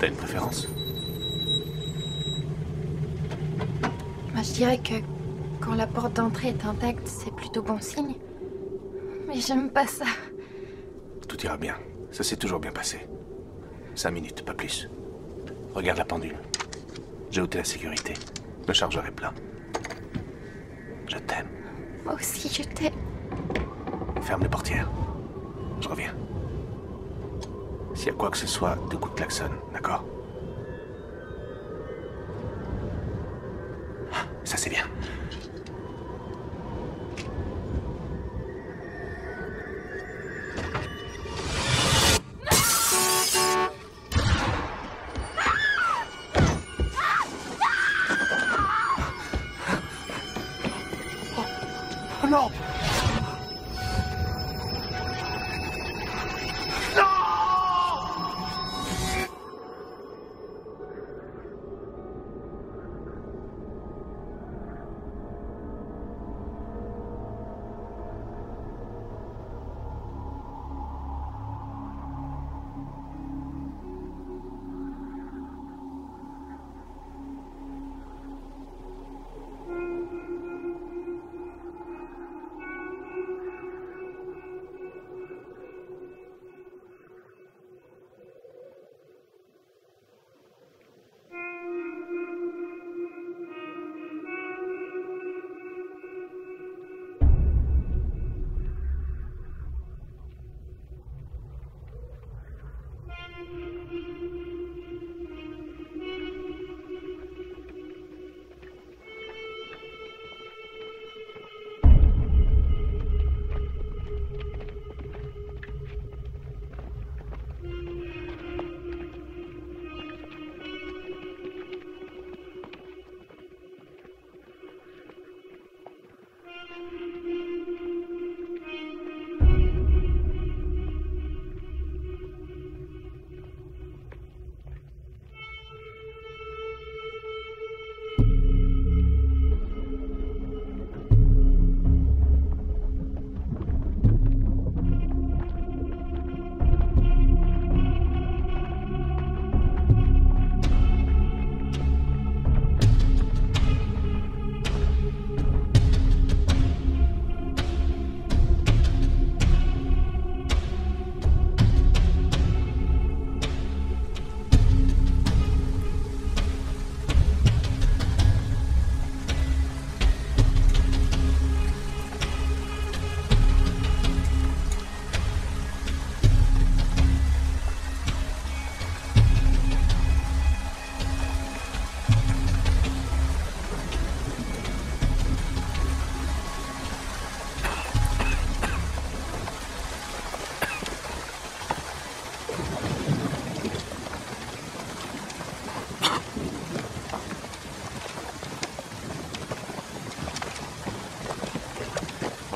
T'as une préférence je dirais que quand la porte d'entrée est intacte, c'est plutôt bon signe. Mais j'aime pas ça. Tout ira bien. Ça s'est toujours bien passé. Cinq minutes, pas plus. Regarde la pendule. J'ai ôté la sécurité. Le chargeur est plein. Je t'aime. Moi aussi, je t'aime. Ferme les portières. Je reviens. S'il y a quoi que ce soit, deux coups de klaxon, d'accord?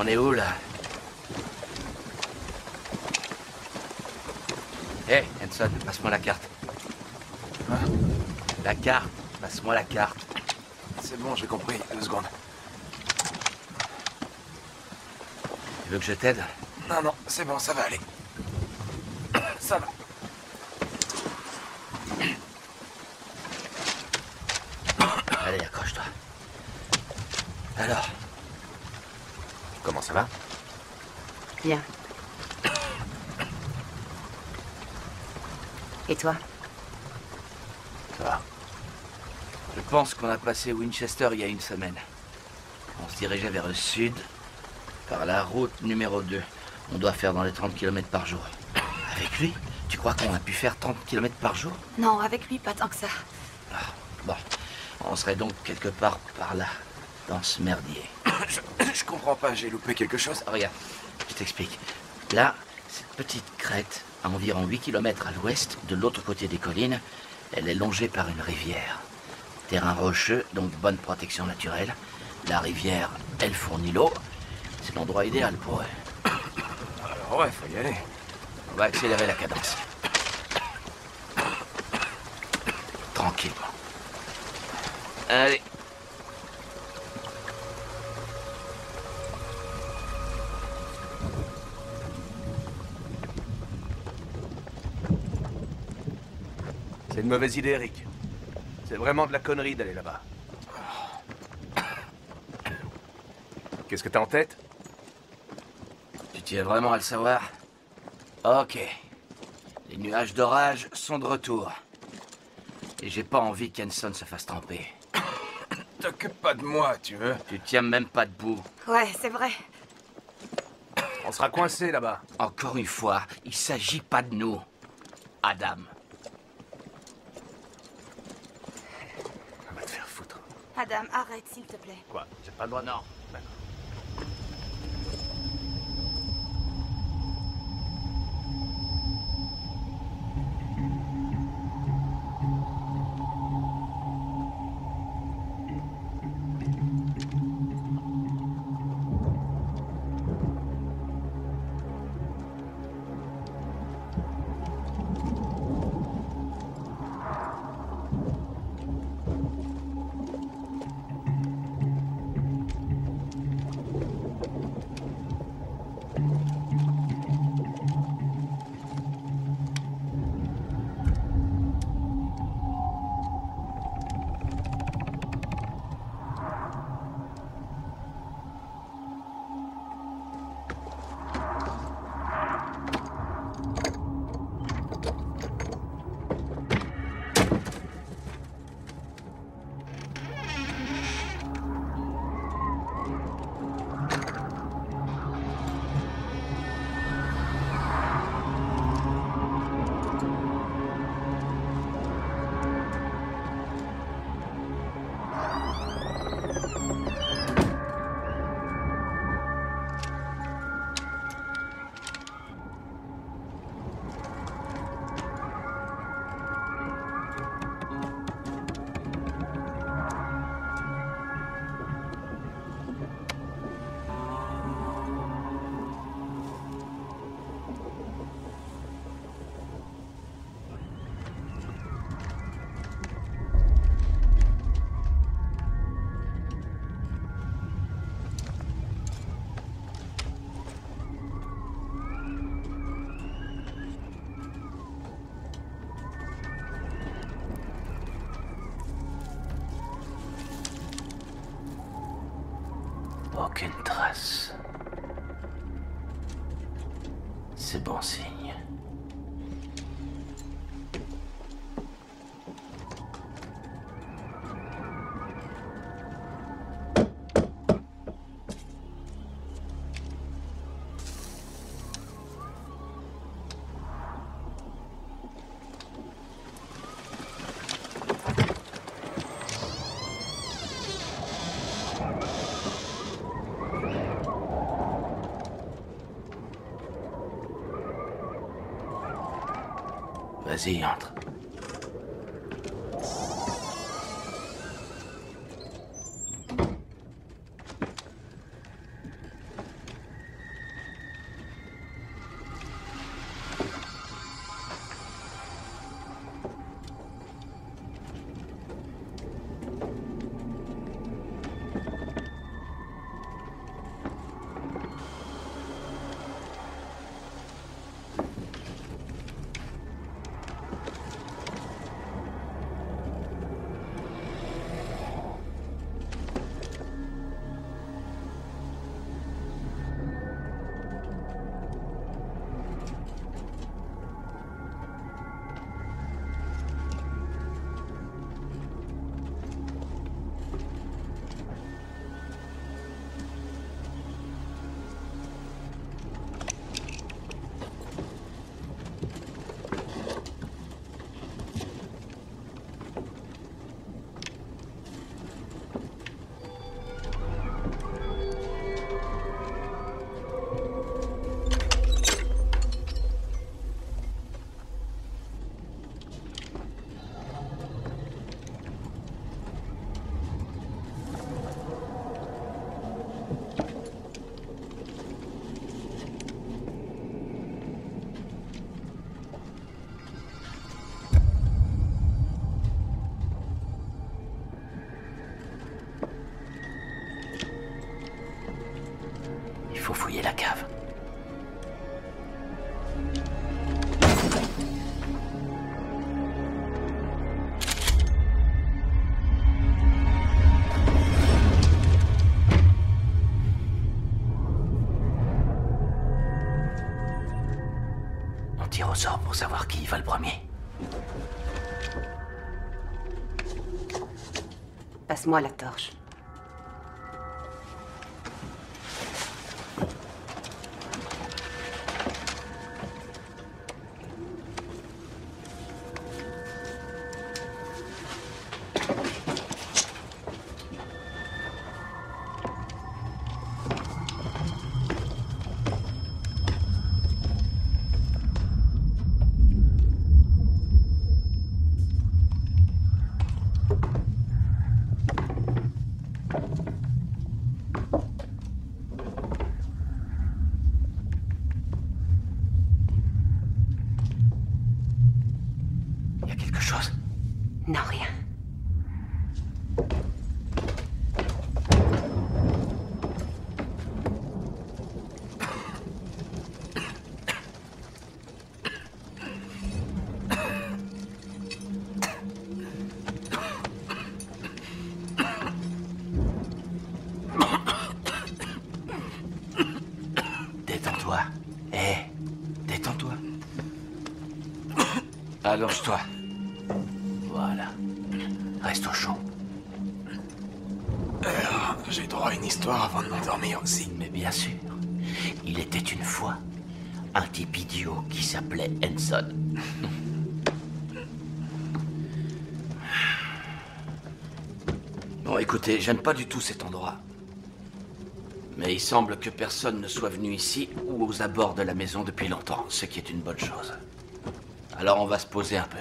On est où là? Hé, Hanson, passe-moi la carte. La carte, passe-moi la carte. C'est bon, j'ai compris. Deux secondes. Tu veux que je t'aide? Non, non, c'est bon, ça va aller. Ça va. Allez, accroche-toi. Alors, Comment ça va Bien. Et toi ça va. Je pense qu'on a passé Winchester il y a une semaine. On se dirigeait vers le sud, par la route numéro 2. On doit faire dans les 30 km par jour. Avec lui Tu crois qu'on a pu faire 30 km par jour? Non, avec lui, pas tant que ça. Bon, on serait donc quelque part par là, dans ce merdier. je, je comprends pas, j'ai loupé quelque chose. Ah, regarde, je t'explique. Là, cette petite crête, à environ 8 km à l'ouest, de l'autre côté des collines, elle est longée par une rivière. Terrain rocheux, donc bonne protection naturelle. La rivière, elle fournit l'eau. C'est l'endroit idéal pour eux. Alors ouais, faut y aller. On va accélérer la cadence. Tranquillement. Allez. C'est une mauvaise idée, Eric. C'est vraiment de la connerie d'aller là-bas. Qu'est-ce que t'as en tête? Tu tiens vraiment à le savoir? Ok. Les nuages d'orage sont de retour. Et j'ai pas envie qu'Henson se fasse tremper. T'occupe pas de moi, tu veux? Tu tiens même pas debout. Ouais, c'est vrai. On sera coincé là-bas. Encore une fois, il s'agit pas de nous. Adam. On va te faire foutre. Adam, arrête, s'il te plaît. Quoi J'ai pas le droit Non. Aucune trace. C'est bon signe. Sort pour savoir qui va le premier. Passe-moi la torche. Allonge-toi. Voilà. Reste au chaud. J'ai droit à une histoire avant de m'endormir aussi. Mais bien sûr, il était une fois un type idiot qui s'appelait Henson. Bon, écoutez, j'aime pas du tout cet endroit. Mais il semble que personne ne soit venu ici ou aux abords de la maison depuis longtemps, ce qui est une bonne chose. Alors on va se poser un peu.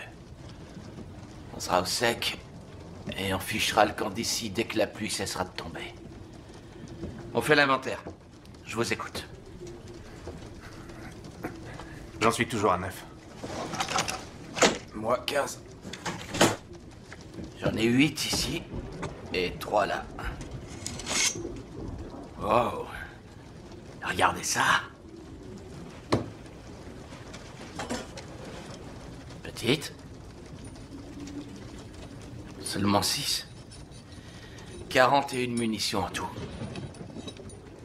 On sera au sec et on fichera le camp d'ici dès que la pluie cessera de tomber. On fait l'inventaire. Je vous écoute. J'en suis toujours à neuf. Moi, 15. J'en ai huit ici et trois là. Wow. Regardez ça. Petite. Seulement six. 41 munitions en tout.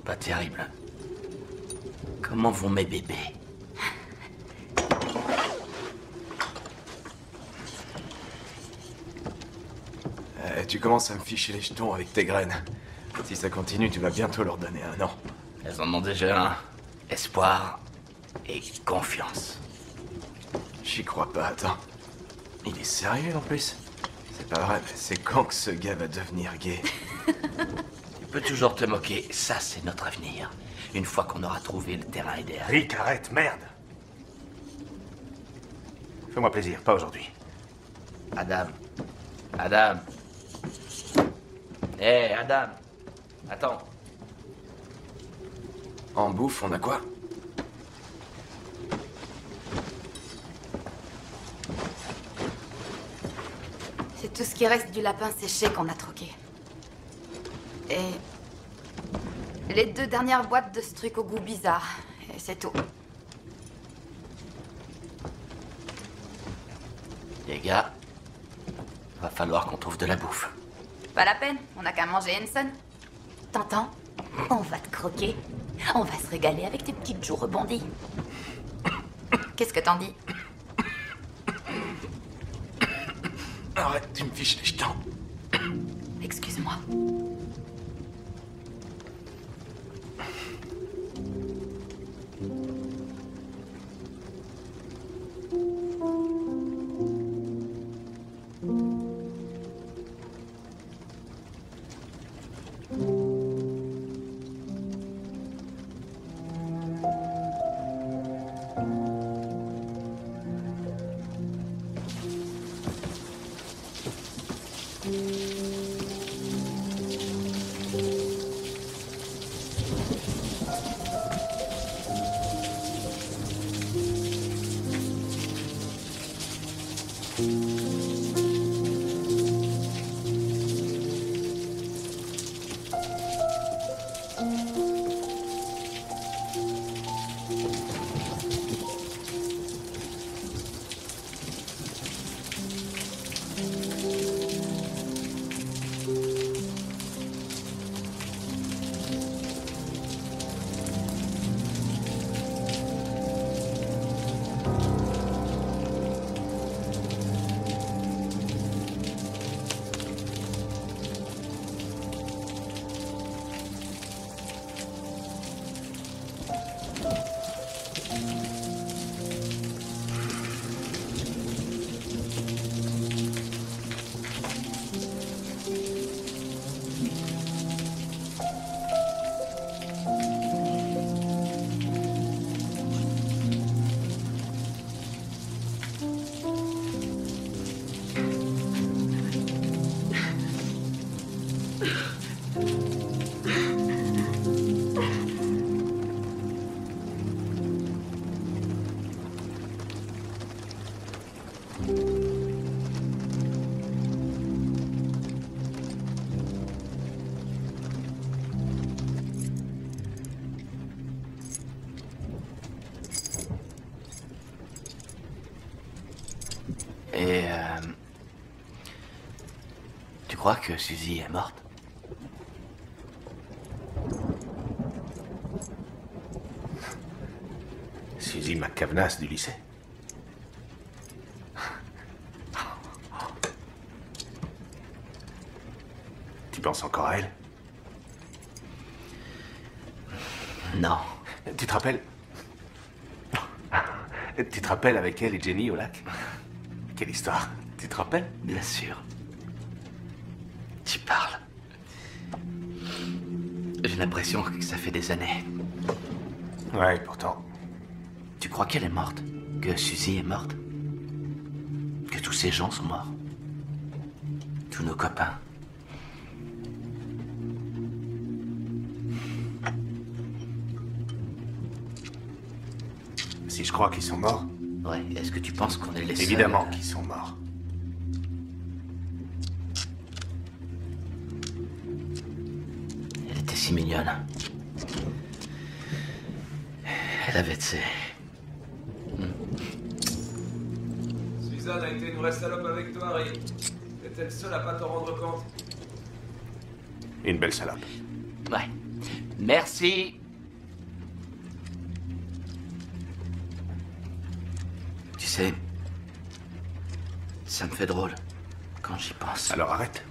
Pas terrible. Comment vont mes bébés? Euh, tu commences à me ficher les jetons avec tes graines. Si ça continue, tu vas bientôt leur donner un an. Elles en ont déjà un. Espoir et confiance. J'y crois pas, attends. Il est sérieux en plus? C'est pas vrai, mais c'est quand que ce gars va devenir gay? Tu peux toujours te moquer, ça c'est notre avenir. Une fois qu'on aura trouvé le terrain idéal. Rick, arrête, merde Fais-moi plaisir, pas aujourd'hui. Adam. Adam. Hé, Adam. Attends. En bouffe, on a quoi? Tout ce qui reste du lapin séché qu'on a troqué. Et. Les deux dernières boîtes de ce truc au goût bizarre. Et c'est tout. Les gars, va falloir qu'on trouve de la bouffe. Pas la peine, on a qu'à manger Henson. T'entends? On va te croquer. On va se régaler avec tes petites joues rebondies. Qu'est-ce que t'en dis? Arrête, tu me fiches les jetons. Excuse-moi. Crois que Suzy est morte Suzy McCavnas du lycée. Tu penses encore à elle? Non. Tu te rappelles? Tu te rappelles avec elle et Jenny au lac? Quelle histoire Tu te rappelles? Bien sûr. L'impression que ça fait des années. Ouais, pourtant. Tu crois qu'elle est morte? Que Suzy est morte? Que tous ces gens sont morts? Tous nos copains? Si je crois qu'ils sont morts, Ouais, est-ce que tu penses qu'on est les seuls? Évidemment qu'ils sont morts. Suzanne a été une vraie salope avec toi, Harry. T'étais le seul à pas t'en rendre compte. Une belle salope. Ouais. Merci. Tu sais, ça me fait drôle quand j'y pense. Alors arrête.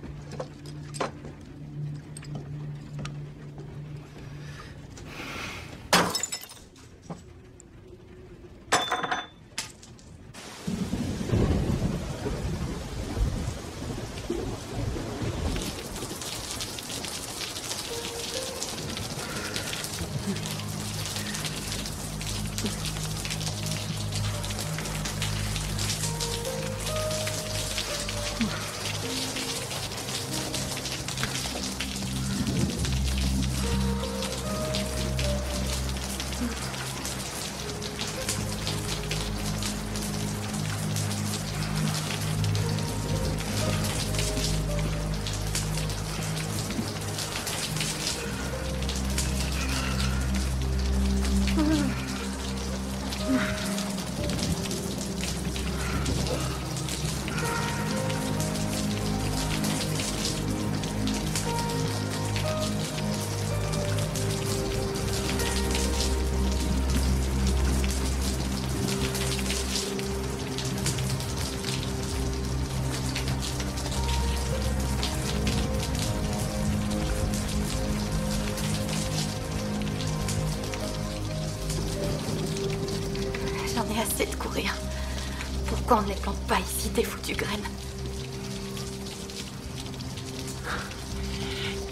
Pourquoi on ne les plante pas ici, tes foutues graines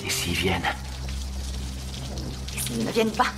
Et s'ils viennent Et s'ils ne viennent pas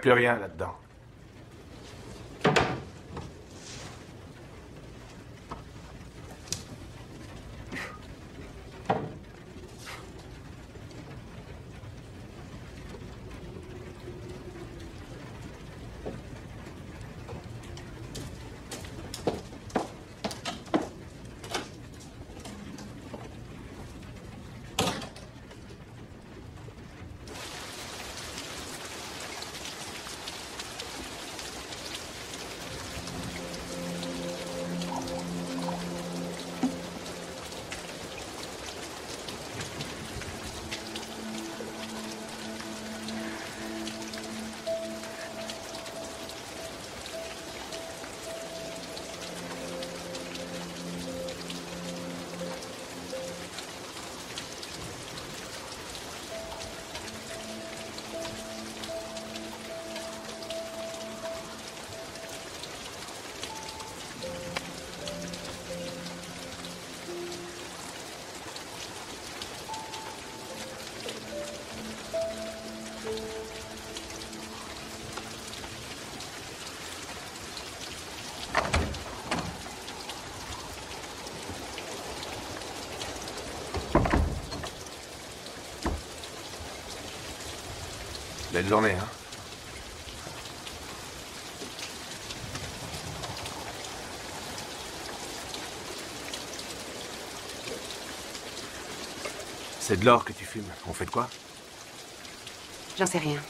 plus rien là-dedans. Belle journée, hein C'est de l'or que tu fumes. On fait de quoi? J'en sais rien.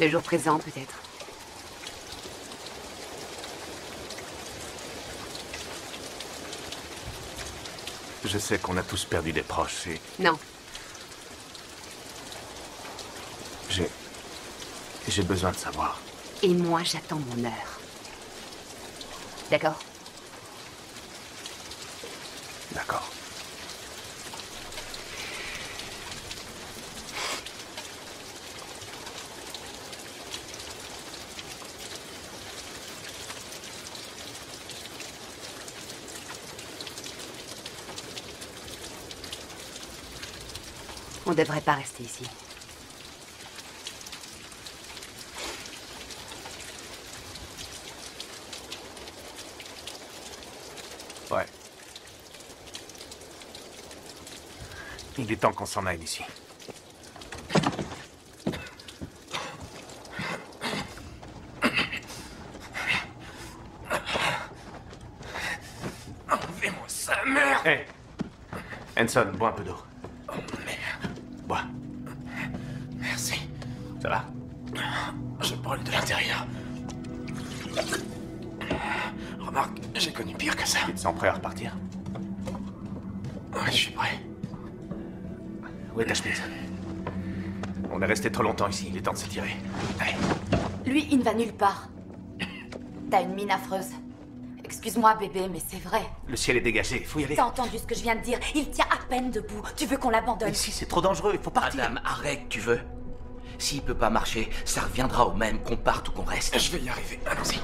Le jour présent, peut-être. Je sais qu'on a tous perdu des proches et Non. j'ai. J'ai besoin de savoir. Et moi, j'attends mon heure. D'accord? D'accord. On devrait pas rester ici. Ouais. Il est temps qu'on s'en aille d'ici. Hanson, bois un peu d'eau. Longtemps ici, il est temps de se tirer. Allez. Lui, il ne va nulle part. T'as une mine affreuse. Excuse-moi, bébé, mais c'est vrai. Le ciel est dégagé, faut y aller. T'as entendu ce que je viens de dire? Il tient à peine debout. Tu veux qu'on l'abandonne? Ici, c'est trop dangereux, il faut partir. Adam, arrête, tu veux S'il peut pas marcher, ça reviendra au même qu'on parte ou qu'on reste. Je vais y arriver. Allons-y.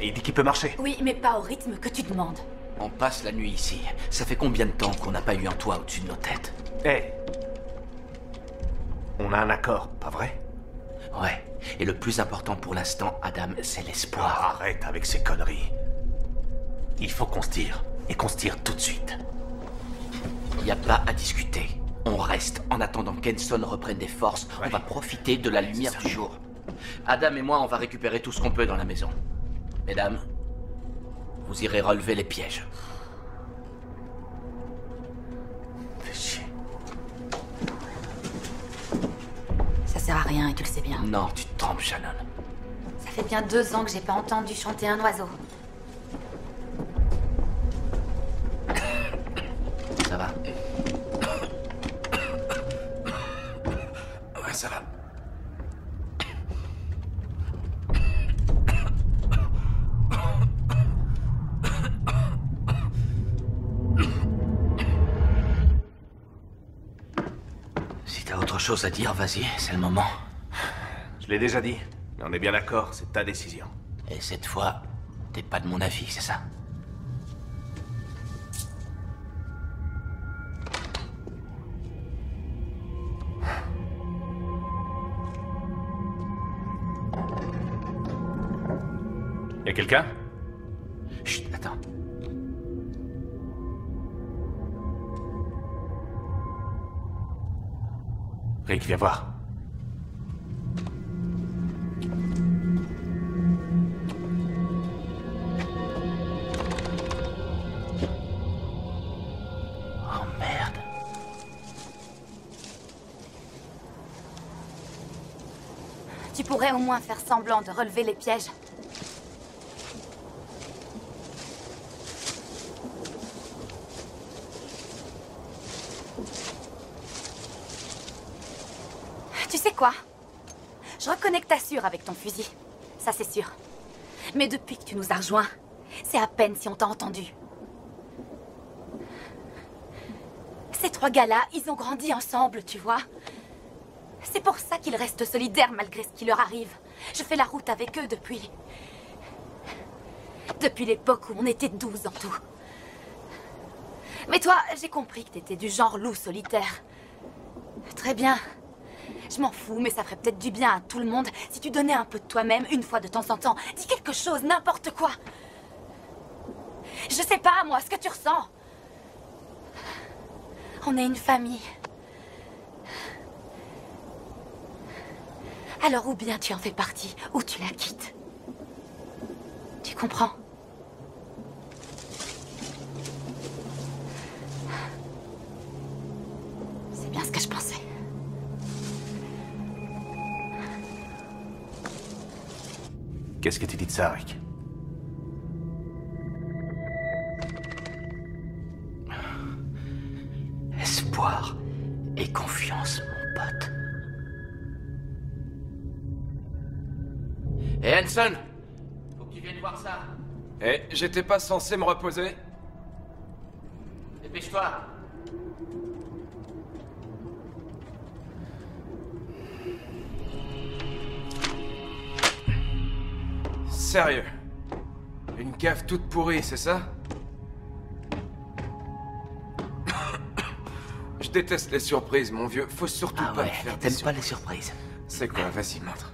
Il dit qu'il peut marcher. Oui, mais pas au rythme que tu demandes. On passe la nuit ici. Ça fait combien de temps qu'on n'a pas eu un toit au-dessus de nos têtes? Hé On a un accord. Et le plus important pour l'instant, Adam, c'est l'espoir. Arrête avec ces conneries. Il faut qu'on se tire. Et qu'on se tire tout de suite. Il n'y a pas à discuter. On reste en attendant qu'Enson reprenne des forces. Ouais. On va profiter de la lumière du jour. Adam et moi, on va récupérer tout ce qu'on peut dans la maison. Mesdames, vous irez relever les pièges. Rien et tu le sais bien. Non, tu te trompes, Shannon. Ça fait bien deux ans que j'ai pas entendu chanter un oiseau. Ça va Ouais, ça va. Si t'as autre chose à dire, vas-y, c'est le moment. Je l'ai déjà dit. Mais on est bien d'accord, c'est ta décision. Et cette fois, t'es pas de mon avis, c'est ça? Y a quelqu'un? Chut, attends. Rick, viens voir. Moins faire semblant de relever les pièges. Tu sais quoi? Je reconnais que t'assures avec ton fusil. Ça, c'est sûr. Mais depuis que tu nous as rejoints, c'est à peine si on t'a entendu. Ces trois gars-là, ils ont grandi ensemble, tu vois. C'est pour ça qu'ils restent solidaires malgré ce qui leur arrive. Je fais la route avec eux depuis. Depuis l'époque où on était douze en tout. Mais toi, j'ai compris que t'étais du genre loup solitaire. Très bien. Je m'en fous, mais ça ferait peut-être du bien à tout le monde si tu donnais un peu de toi-même une fois de temps en temps. Dis quelque chose, n'importe quoi. Je sais pas, moi, ce que tu ressens. On est une famille. Alors ou bien tu en fais partie, ou tu la quittes. Tu comprends? C'est bien ce que je pensais. Qu'est-ce que tu dis de ça, Rick? Espoir et confiance, mon pote. Hé, Hanson Faut que tu viennes voir ça. Eh, j'étais pas censé me reposer Dépêche-toi. Sérieux Une cave toute pourrie, c'est ça? Je déteste les surprises, mon vieux. Faut surtout Ah pas me ouais, faire t'aimes pas les surprises. C'est quoi? Vas-y, montre.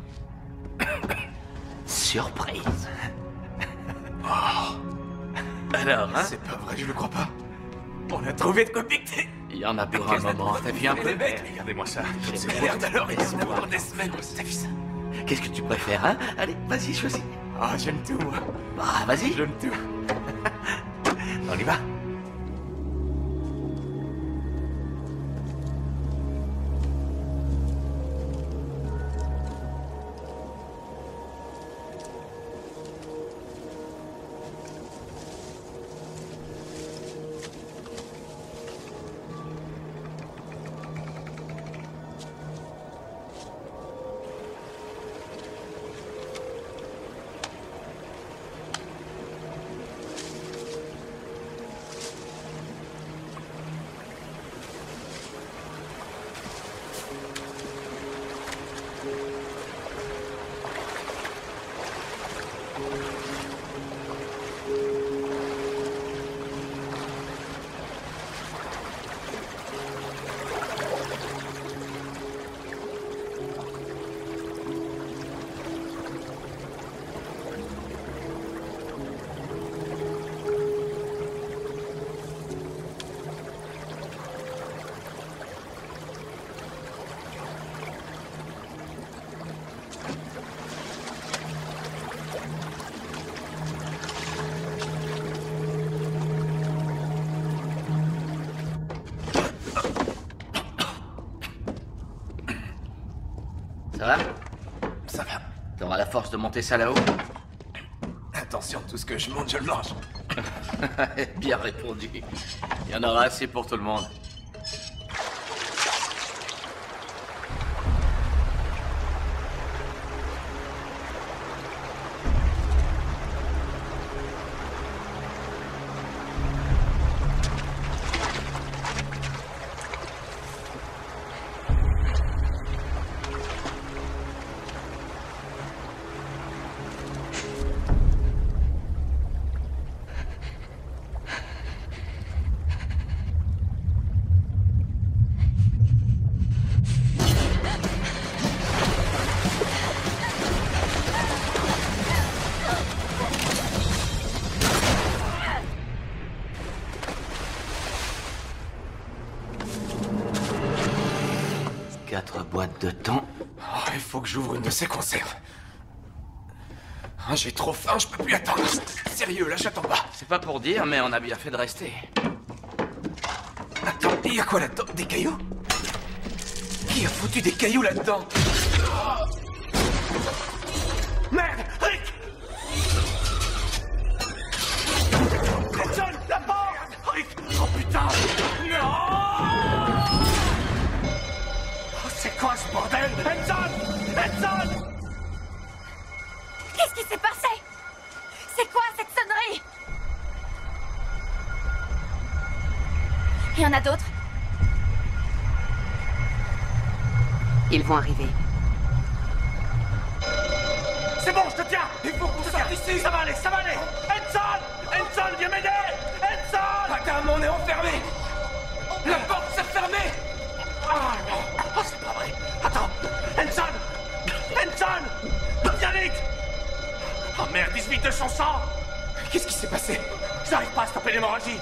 Surprise. Alors, hein? C'est pas vrai, je le crois pas. On a trouvé de quoi piquer Il y en a pour un moment. T'as vu un peu? Regardez-moi ça. Merde alors, il y en a Laisse-moi pour des semaines. T'as vu ça? Qu'est-ce que tu préfères, hein? Allez, vas-y, choisis. Ah, j'aime tout, moi. Bah, vas-y. J'aime tout. On y va force de monter ça là-haut Attention, tout ce que je monte, je le mange. Bien répondu. Il y en aura assez pour tout le monde. De thon. Oh, il faut que j'ouvre une de ces conserves. Ah, J'ai trop faim, je peux plus attendre. Sérieux, là, j'attends pas. C'est pas pour dire, mais on a bien fait de rester. Attends, il y a quoi là-dedans? Des cailloux? Qui a foutu des cailloux là-dedans? Arriver. C'est bon, je te tiens. Il faut qu'on sorte d'ici Ça va aller, ça va aller. Edson Edson, viens m'aider. Edson Madame, on est enfermé. La porte s'est fermée. Ah non. Oh, c'est pas vrai. Attends. Edson Edson Viens vite. Oh merde, 18 de son sang Qu'est-ce qui s'est passé? J'arrive pas à stopper l'hémorragie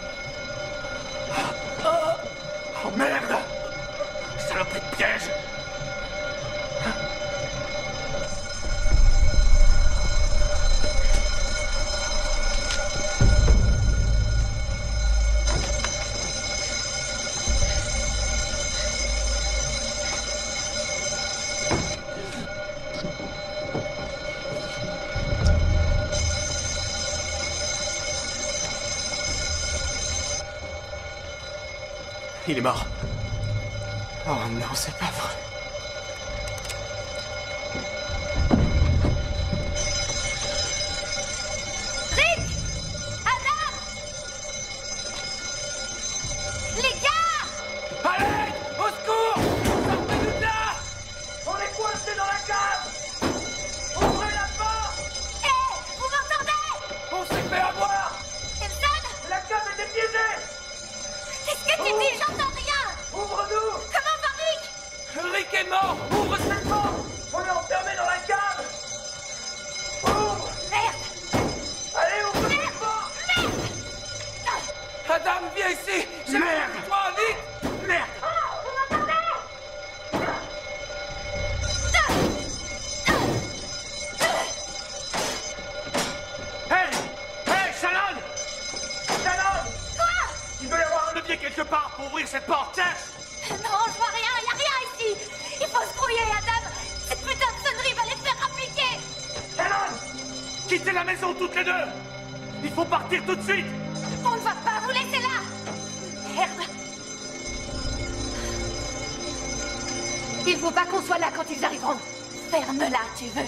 tu veux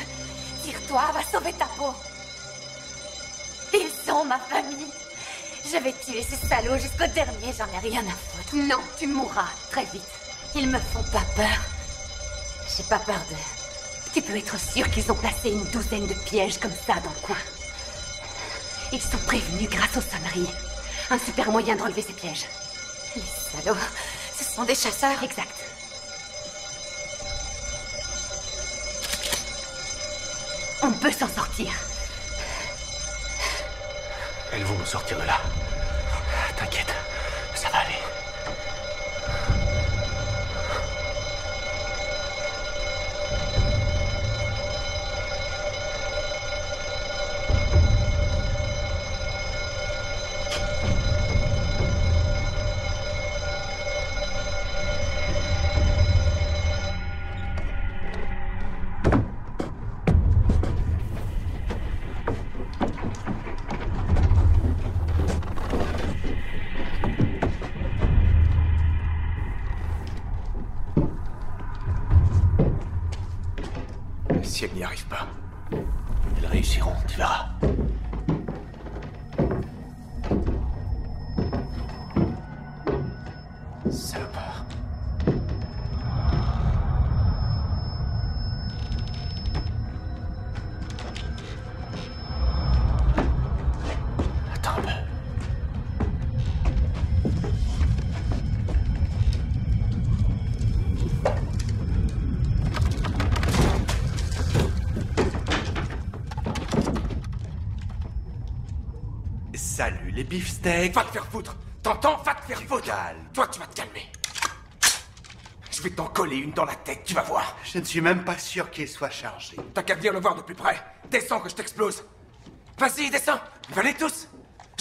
Tire-toi, va sauver ta peau Ils sont ma famille Je vais tuer ces salauds jusqu'au dernier, j'en ai rien à foutre. Non, tu mourras, très vite. Ils me font pas peur. J'ai pas peur d'eux. Tu peux être sûr qu'ils ont placé une douzaine de pièges comme ça dans le coin. Ils sont prévenus grâce aux sonneries. Un super moyen de relever ces pièges. Les salauds, ce sont des chasseurs. Exact. On peut s'en sortir. Elles vont nous sortir de là. T'inquiète, ça va aller. Beefsteaks. Va te faire foutre T'entends Va te faire foutre calme. Toi, tu vas te calmer. Je vais t'en coller une dans la tête, tu vas voir. Je ne suis même pas sûr qu'il soit chargé. T'as qu'à venir le voir de plus près. Descends que je t'explose. Vas-y, descends. Venez tous.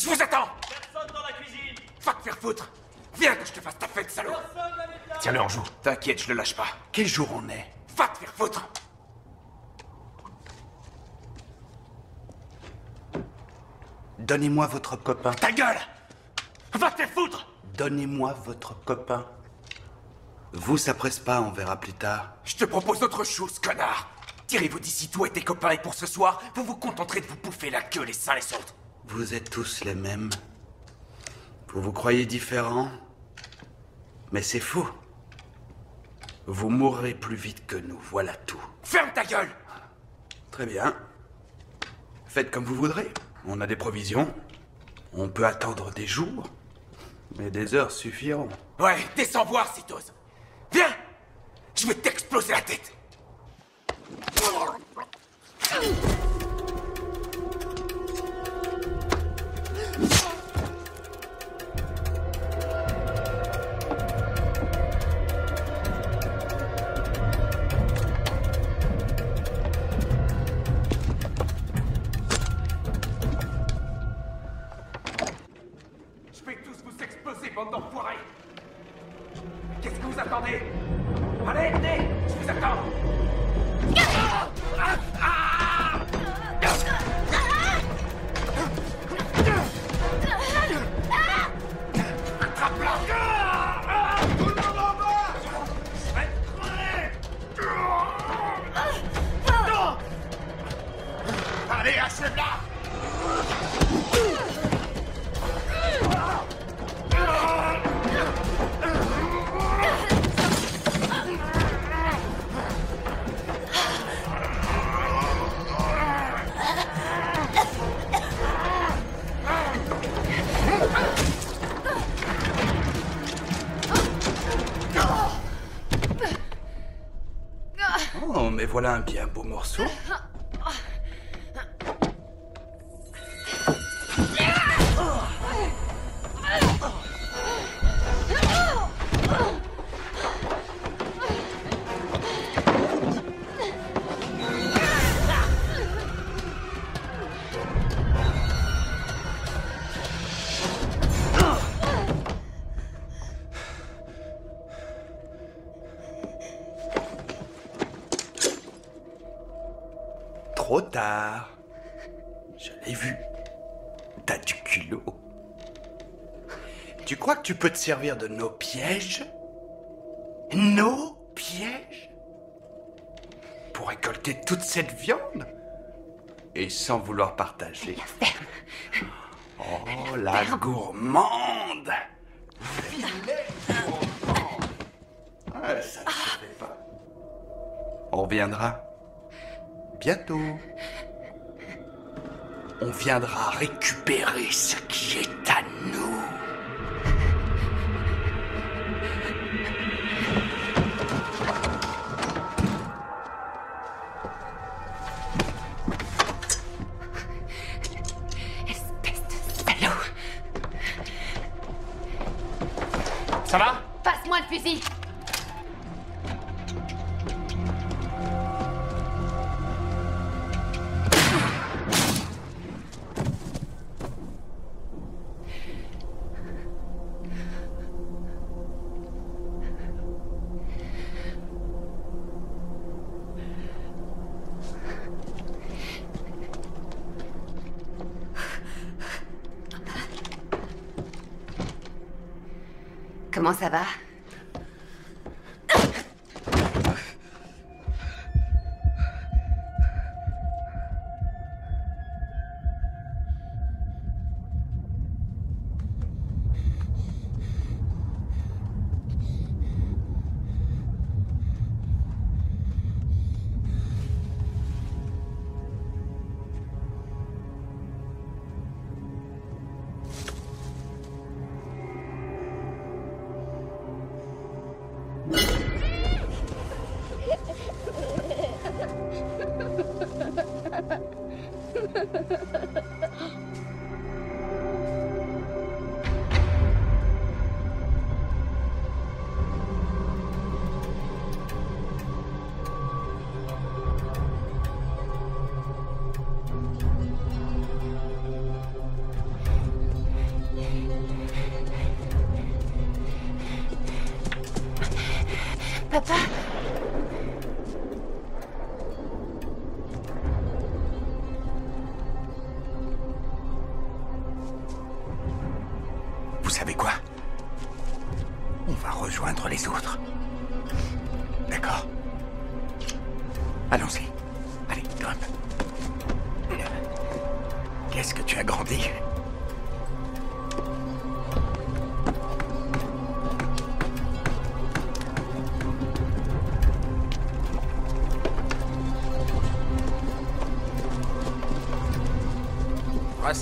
Je vous attends. Personne dans la cuisine Va te faire foutre. Viens que je te fasse ta fête, salaud. Tiens-le en joue. T'inquiète, je le lâche pas. Quel jour on est? Va te faire foutre. Donnez-moi votre copain. Ta gueule Va te foutre Donnez-moi votre copain. Vous, ça presse pas, on verra plus tard. Je te propose autre chose, connard. Tirez-vous d'ici, toi et tes copains, et pour ce soir, vous vous contenterez de vous bouffer la queue les uns les autres. Vous êtes tous les mêmes. Vous vous croyez différents. Mais c'est faux. Vous mourrez plus vite que nous, voilà tout. Ferme ta gueule Très bien. Faites comme vous voudrez. On a des provisions. On peut attendre des jours. Mais des heures suffiront. Ouais, descends voir si. Viens Je vais t'exploser la tête Tu crois que tu peux te servir de nos pièges? Nos pièges? Pour récolter toute cette viande? Et sans vouloir partager. Oh, la gourmande Filet gourmand. Ouais, ça ne se fait pas. On reviendra bientôt. On viendra récupérer ce qui est à nous. Comment ça va?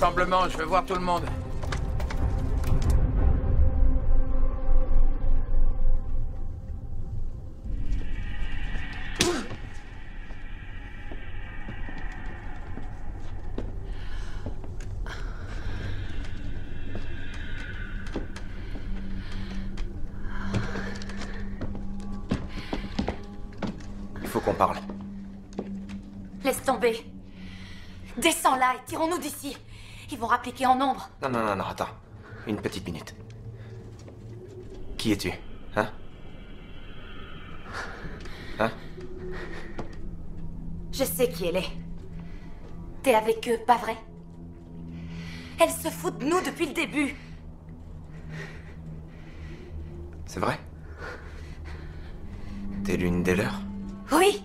Rassemblement, je veux voir tout le monde. Il faut qu'on parle. Laisse tomber. Descends là et tirons-nous d'ici. Ils vont rappliquer en nombre. Non, non, non, non, attends. Une petite minute. Qui es-tu Hein? Hein? Je sais qui elle est. T'es avec eux, pas vrai? Elle se fout de nous depuis le début. C'est vrai? T'es l'une des leurs? Oui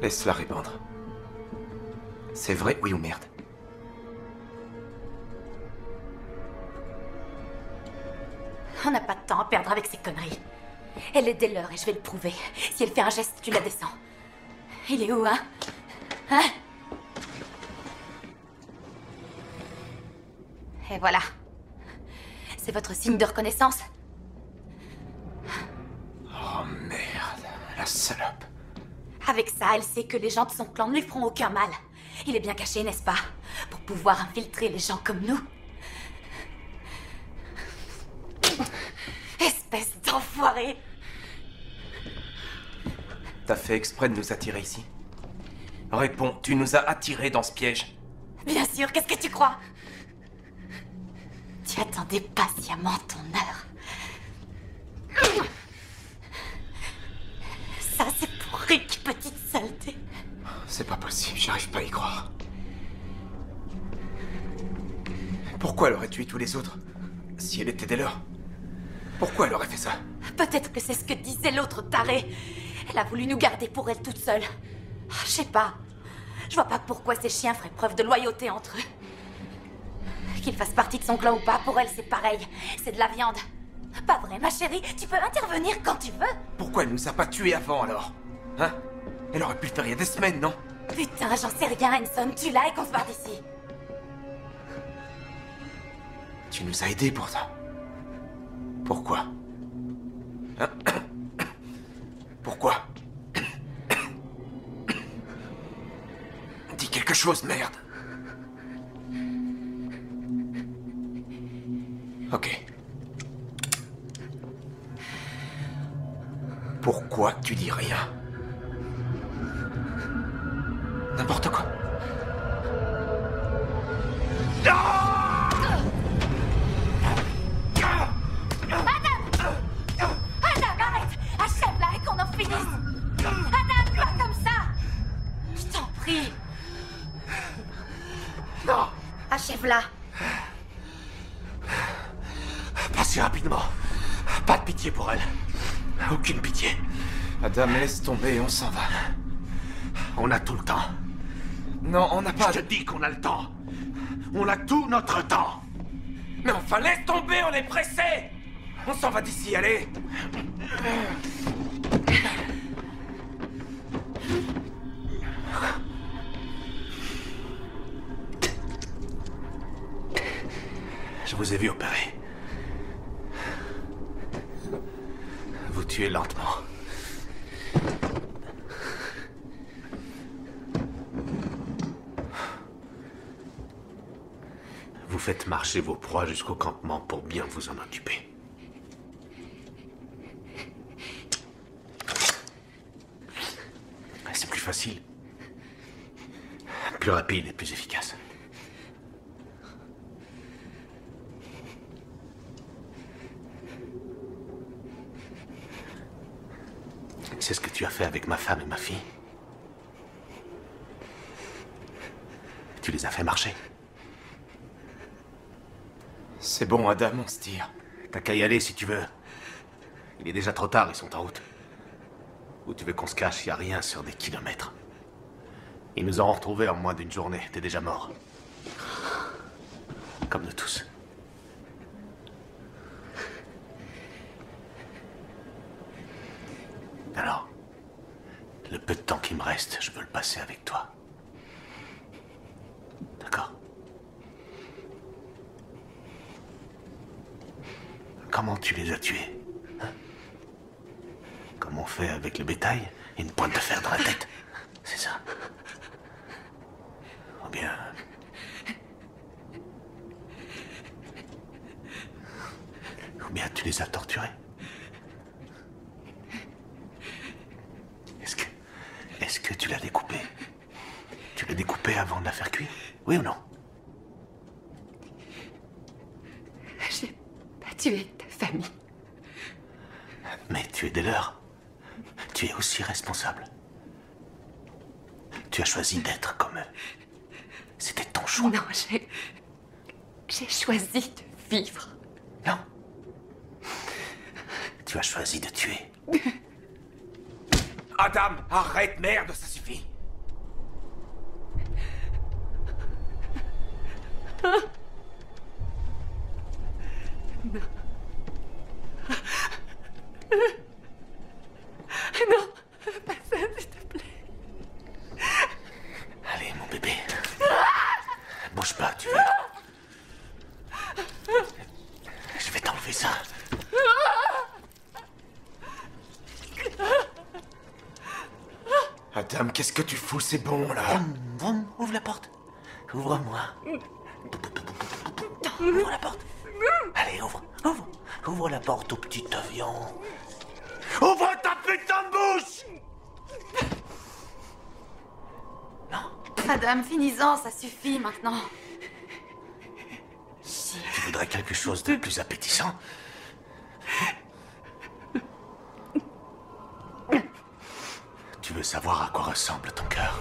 Laisse-la répondre. C'est vrai, oui ou merde On n'a pas de temps à perdre avec ces conneries. Elle est des leurs et je vais le prouver. Si elle fait un geste, tu la descends. Il est où, hein Hein Et voilà. C'est votre signe de reconnaissance Oh merde. La salope. Avec ça, elle sait que les gens de son clan ne lui feront aucun mal. Il est bien caché, n'est-ce pas? Pour pouvoir infiltrer les gens comme nous. Espèce d'enfoiré T'as fait exprès de nous attirer ici? Réponds, tu nous as attirés dans ce piège. Bien sûr, qu'est-ce que tu crois? Tu attendais patiemment ton heure. Ça, c'est pour Rick, petite saleté. C'est pas possible, j'arrive pas à y croire. Pourquoi elle aurait tué tous les autres Si elle était des leurs Pourquoi elle aurait fait ça? Peut-être que c'est ce que disait l'autre taré. Elle a voulu nous garder pour elle toute seule. Ah, Je sais pas. Je vois pas pourquoi ces chiens feraient preuve de loyauté entre eux. Qu'ils fassent partie de son clan ou pas, pour elle c'est pareil. C'est de la viande. Pas vrai, ma chérie? Tu peux intervenir quand tu veux. Pourquoi elle nous a pas tués avant alors? Hein? Elle aurait pu le faire il y a des semaines, non? Putain, j'en sais rien, Hanson. Tu l'as et qu'on se barre d'ici. Tu nous as aidés pourtant. Pourquoi? Hein Pourquoi? Dis quelque chose, merde. Ok. Pourquoi tu dis rien? N'importe quoi. Adam, arrête Achève-la et qu'on en finisse Adam, pas comme ça Je t'en prie Non Achève-la Pas si rapidement. Pas de pitié pour elle. Aucune pitié. Adam, laisse tomber, on s'en va. On a tout le temps. Non, on n'a pas... Je te dis qu'on a le temps. On a tout notre temps. Mais enfin, laisse tomber, on est pressé On s'en va d'ici, allez Je vous ai vu opérer. Vous tuez lentement. Faites marcher vos proies jusqu'au campement pour bien vous en occuper. C'est plus facile. Plus rapide et plus efficace. C'est ce que tu as fait avec ma femme et ma fille. Tu les as fait marcher. C'est bon, Adam, on se tire. T'as qu'à y aller si tu veux. Il est déjà trop tard, ils sont en route. Où tu veux qu'on se cache, y a rien sur des kilomètres. Ils nous auront retrouvés en moins d'une journée. T'es déjà mort. Comme nous tous. Alors, le peu de temps qui me reste, je veux le passer avec toi. D'accord? Comment tu les as tués hein? Comme on fait avec le bétail? Une pointe de fer dans la tête. C'est ça. Ou bien... Ou bien tu les as torturés. Est-ce que... Est-ce que tu l'as découpé? Tu l'as découpé avant de la faire cuire? Oui ou non? J'ai pas tué famille. Mais tu es des leurs. Tu es aussi responsable. Tu as choisi d'être comme eux. C'était ton choix. Non, j'ai. J'ai choisi de vivre. Non. Tu as choisi de tuer. Adam, arrête, merde, ça suffit. Non, pas ça, s'il te plaît. Allez, mon bébé. Bouge pas, tu veux. Je vais t'enlever ça. Adam, qu'est-ce que tu fous C'est bon, là. Vroom, ouvre la porte. Ouvre-moi. Ouvre la porte. Allez, ouvre, ouvre. Ouvre la porte au petit avion. Ouvre ta putain de bouche Adam, finis-en, ça suffit maintenant. Tu voudrais quelque chose de plus appétissant Tu veux savoir à quoi ressemble ton cœur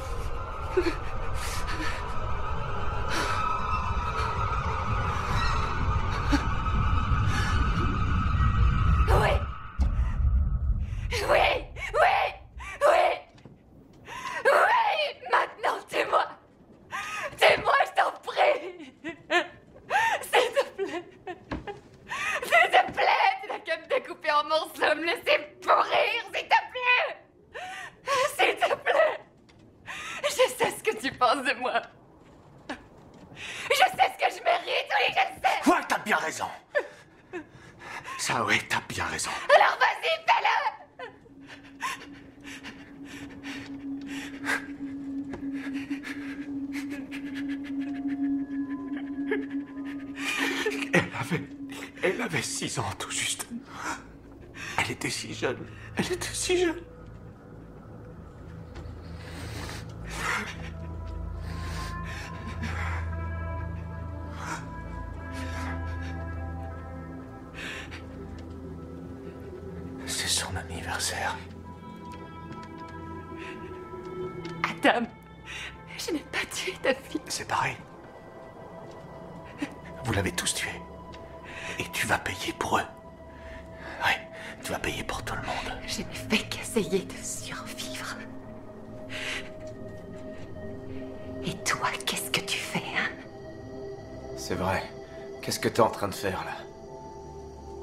faire, là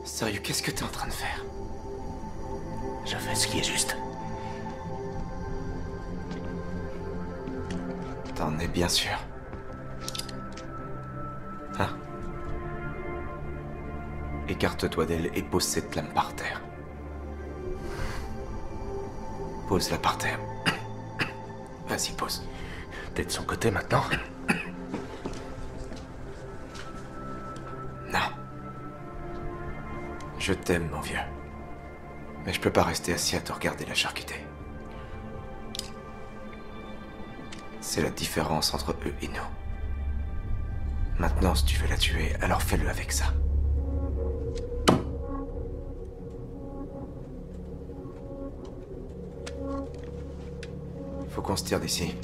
Sérieux, qu'est-ce que t'es en train de faire Je fais ce qui est juste. T'en es bien sûr. Hein Écarte-toi d'elle et pose cette lame par terre. Pose-la par terre. Vas-y, pose. T'es de son côté maintenant Je t'aime, mon vieux. Mais je peux pas rester assis à te regarder la charcuter. C'est la différence entre eux et nous. Maintenant, si tu veux la tuer, alors fais-le avec ça. Faut qu'on se tire d'ici.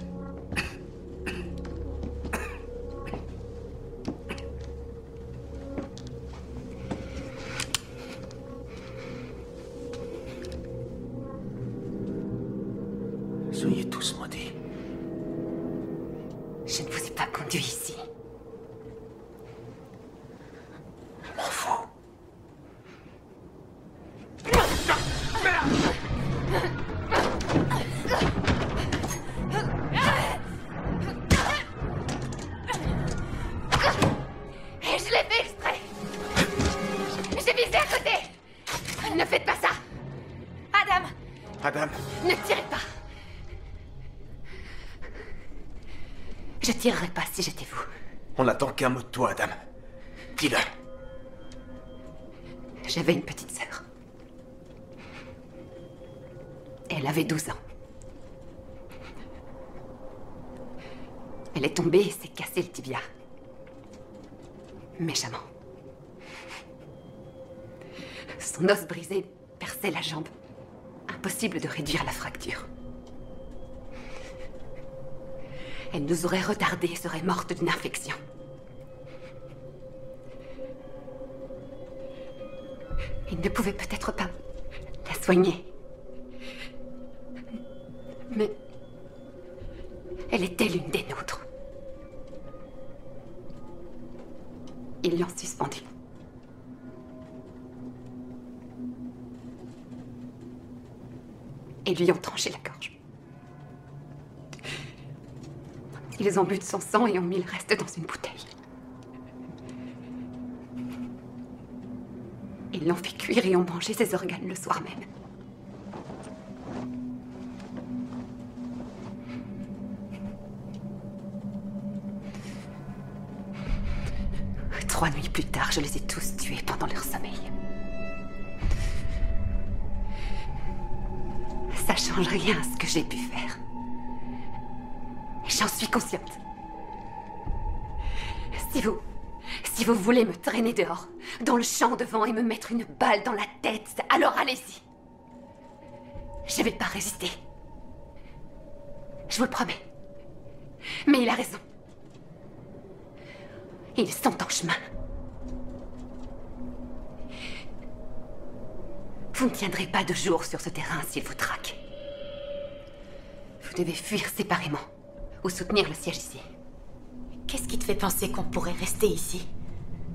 Elle est tombée et s'est cassé le tibia. Méchamment. Son os brisé perçait la jambe. Impossible de réduire la fracture. Elle nous aurait retardés et serait morte d'une infection. Il ne pouvait peut-être pas la soigner. Mais elle était l'une des nôtres. Ils l'ont suspendue. Et lui ont tranché la gorge. Ils ont bu de son sang et ont mis le reste dans une bouteille. Ils l'ont fait cuire et ont mangé ses organes le soir même. Trois nuits plus tard, je les ai tous tués pendant leur sommeil. Ça change rien à ce que j'ai pu faire. J'en suis consciente. Si vous... Si vous voulez me traîner dehors, dans le champ devant et me mettre une balle dans la tête, alors allez-y. Je vais pas résister. Je vous le promets. Mais il a raison. Ils sont en chemin. Vous ne tiendrez pas de jour sur ce terrain s'ils vous traquent. Vous devez fuir séparément ou soutenir le siège ici. Qu'est-ce qui te fait penser qu'on pourrait rester ici?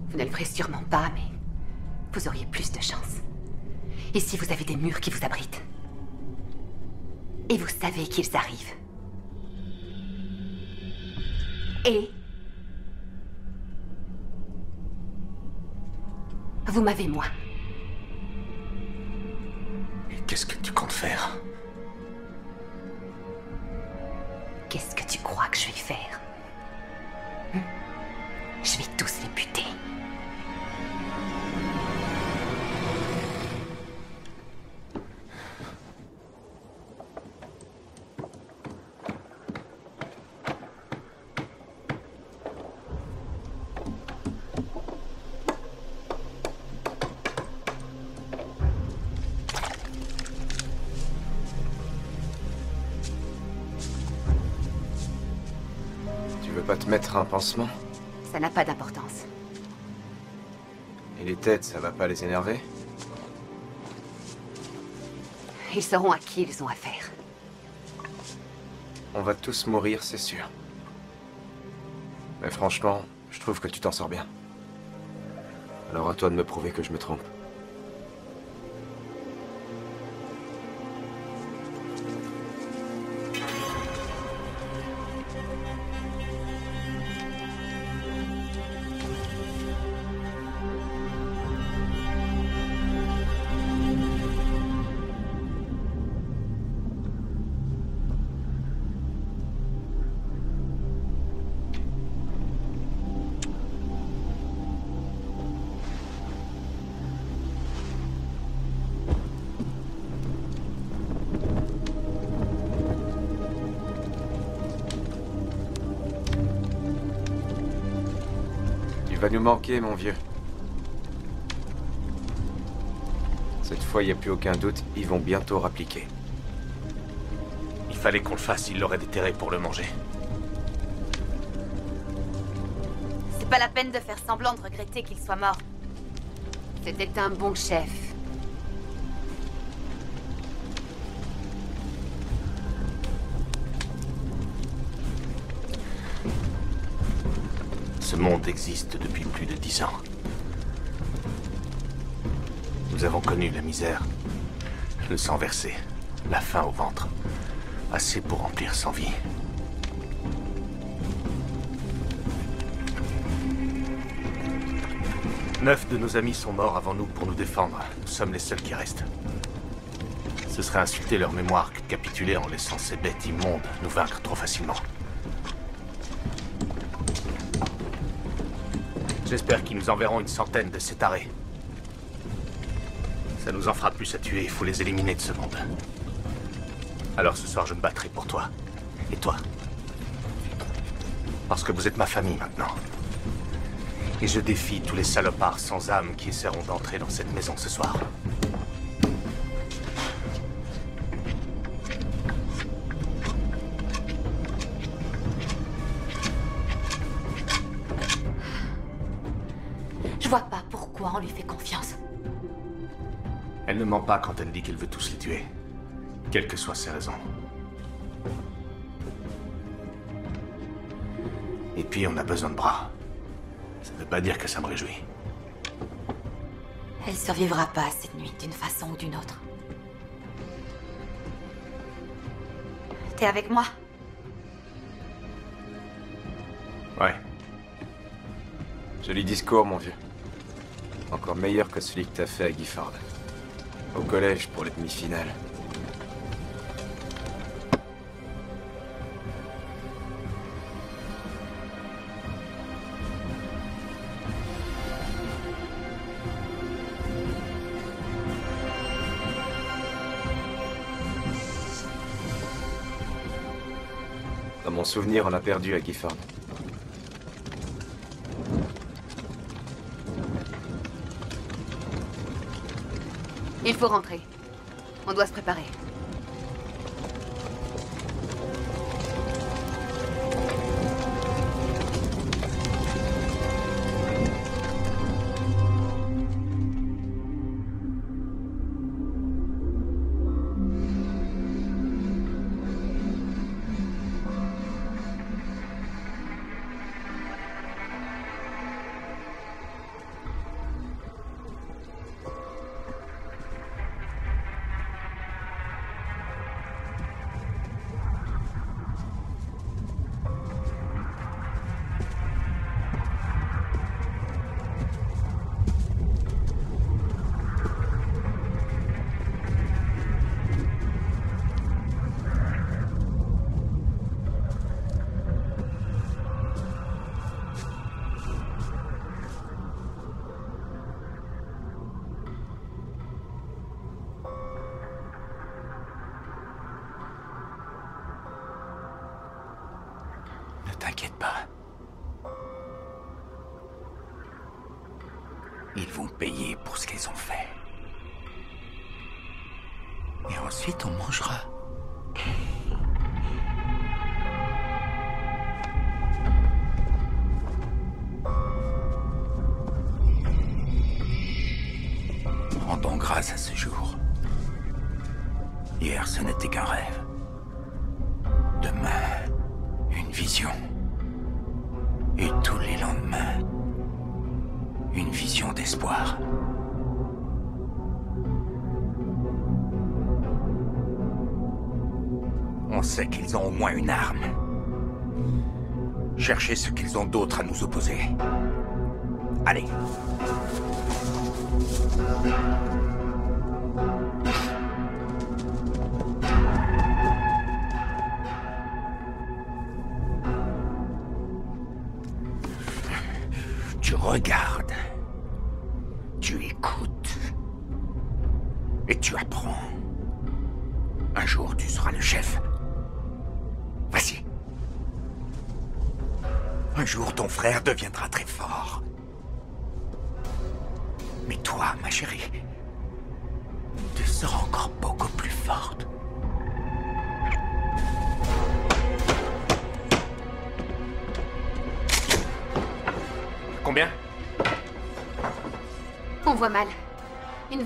Vous ne le ferez sûrement pas, mais vous auriez plus de chance. Ici, vous avez des murs qui vous abritent. Et vous savez qu'ils arrivent. Et vous m'avez moi. Qu'est-ce que tu comptes faire? Qu'est-ce que tu crois que je vais faire? Hum Je vais tous les buter. Pansement Ça n'a pas d'importance. Et les têtes, ça va pas les énerver? Ils sauront à qui ils ont affaire. On va tous mourir, c'est sûr. Mais franchement, je trouve que tu t'en sors bien. Alors à toi de me prouver que je me trompe. Tu vas nous manquer, mon vieux. Cette fois, il n'y a plus aucun doute, ils vont bientôt rappliquer. Il fallait qu'on le fasse, il l'aurait déterré pour le manger. C'est pas la peine de faire semblant de regretter qu'il soit mort. C'était un bon chef. Monde existe depuis plus de dix ans. Nous avons connu la misère, le sang versé, la faim au ventre. Assez pour remplir sans vie. Neuf de nos amis sont morts avant nous pour nous défendre. Nous sommes les seuls qui restent. Ce serait insulter leur mémoire que capituler en laissant ces bêtes immondes nous vaincre trop facilement. J'espère qu'ils nous enverront une centaine de ces tarés. Ça nous en fera plus à tuer, il faut les éliminer de ce monde. Alors ce soir, je me battrai pour toi. Et toi. Parce que vous êtes ma famille maintenant. Et je défie tous les salopards sans âme qui essaieront d'entrer dans cette maison ce soir. Pas quand elle dit qu'elle veut tous les tuer. Quelles que soient ses raisons. Et puis, on a besoin de bras. Ça ne veut pas dire que ça me réjouit. Elle survivra pas à cette nuit d'une façon ou d'une autre. T'es avec moi? Ouais. Joli discours, mon vieux. Encore meilleur que celui que t'as fait à Gifford au collège pour les demi-finales. Dans mon souvenir, on a perdu à Gifford. Il faut rentrer. On doit se préparer. Ensuite, qu'ils ont au moins une arme. Cherchez ce qu'ils ont d'autre à nous opposer. Allez.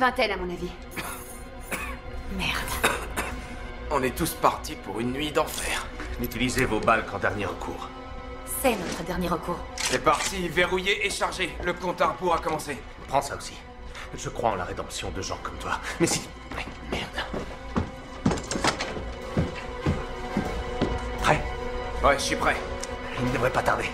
Vingtaine, à mon avis. Merde. On est tous partis pour une nuit d'enfer. N'utilisez vos balles qu'en dernier recours. C'est notre dernier recours. C'est parti, verrouillé et chargé. Le compte à rebours a commencé. Prends ça aussi. Je crois en la rédemption de gens comme toi. Mais si... Ouais, Merde. Prêt? Ouais, je suis prêt. Il ne devrait pas tarder.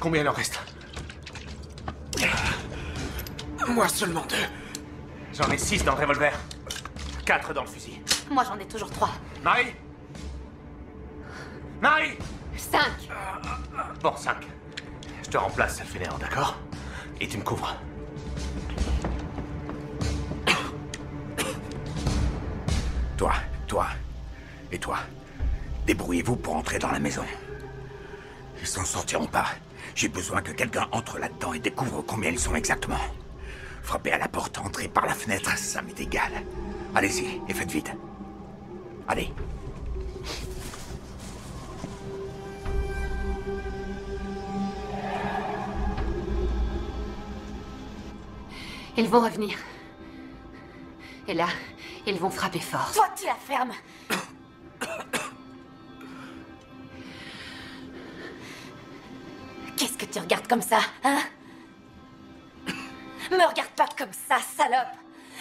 Combien il en reste Moi seulement deux. J'en ai six dans le revolver. Quatre dans le fusil. Moi, j'en ai toujours trois. Marie Marie Cinq. Bon, cinq. Je te remplace, fainéant, d'accord Et tu me couvres. Toi, toi et toi, débrouillez-vous pour entrer dans la maison. Ils s'en sortiront pas. J'ai besoin que quelqu'un entre là-dedans et découvre combien ils sont exactement. Frappez à la porte, entrez par la fenêtre, ça m'est égal. Allez-y et faites vite. Allez. Ils vont revenir. Et là, ils vont frapper fort. Toi, tu la fermes. Tu regardes comme ça, hein? Me regarde pas comme ça, salope!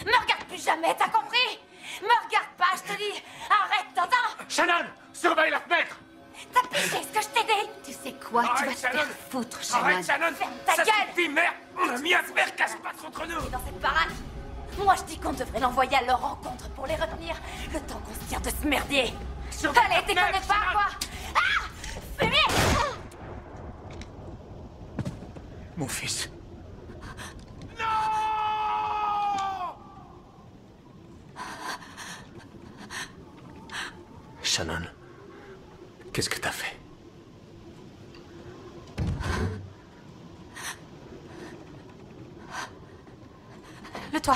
Me regarde plus jamais, t'as compris? Me regarde pas, je te dis Arrête, t'entends? Shannon Surveille la fenêtre! T'as piché ce que je t'ai dit? Tu sais quoi Tu vas Arrête, te faire Shannon. foutre, Shannon. Arrête, Shannon! Ferme ta Ça gueule. suffit, merde! On a mis un fer casse-pattes entre nous! Dans cette baraque? Moi, je dis qu'on devrait l'envoyer à leur rencontre pour les retenir, le temps qu'on se tire de ce merdier! Allez, t'es connais pas, quoi! Ah! Fumier Mon fils. Shannon, qu'est-ce que t'as fait? Le toit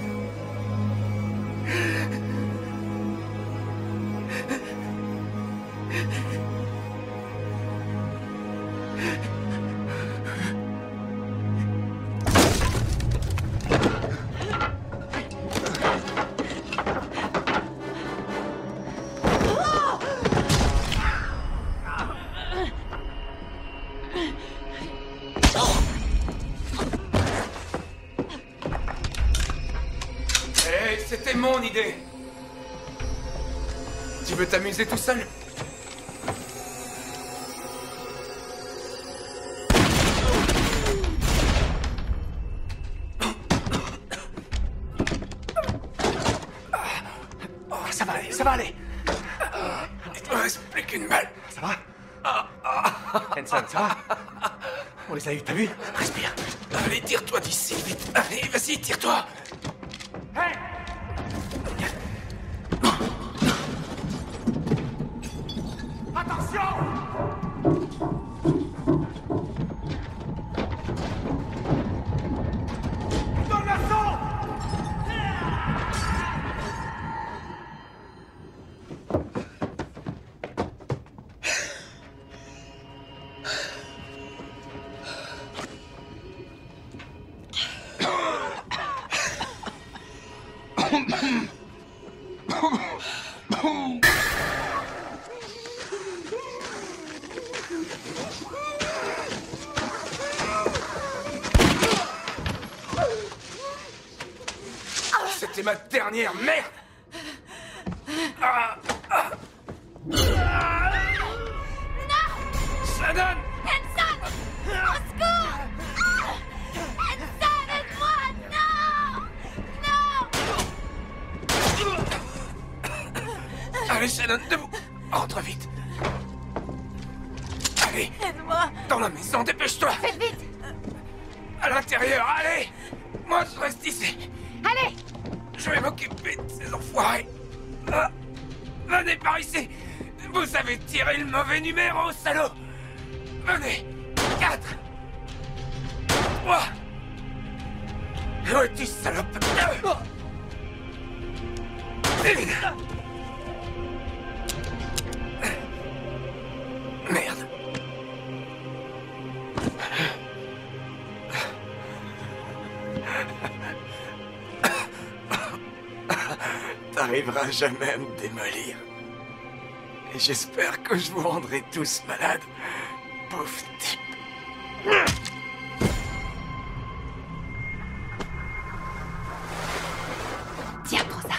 T'amuser tout seul. Oh, ça va aller, ça va aller. Plus qu'une balle. Ça va? Hanson, ça va? On les a eu, t'as vu? Dernière merde Et j'espère que je vous rendrai tous malades. Pauvre type. Tiens, prends ça.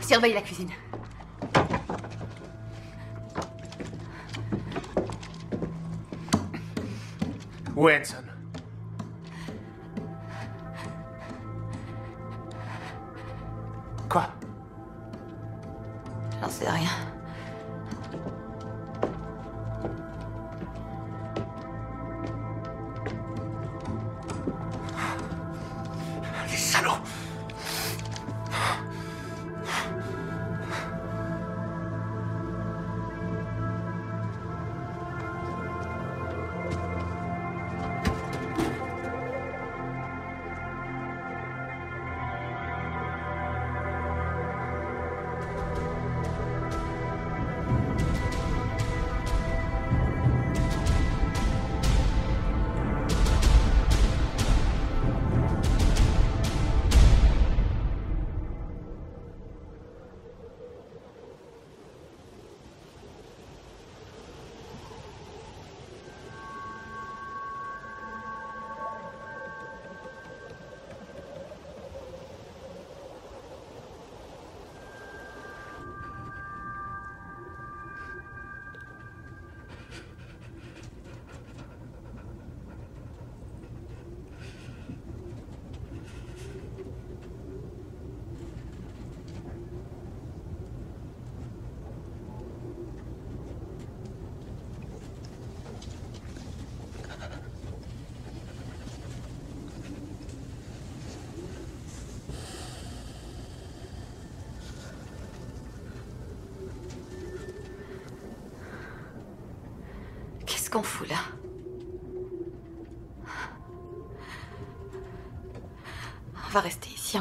Surveille la cuisine. Où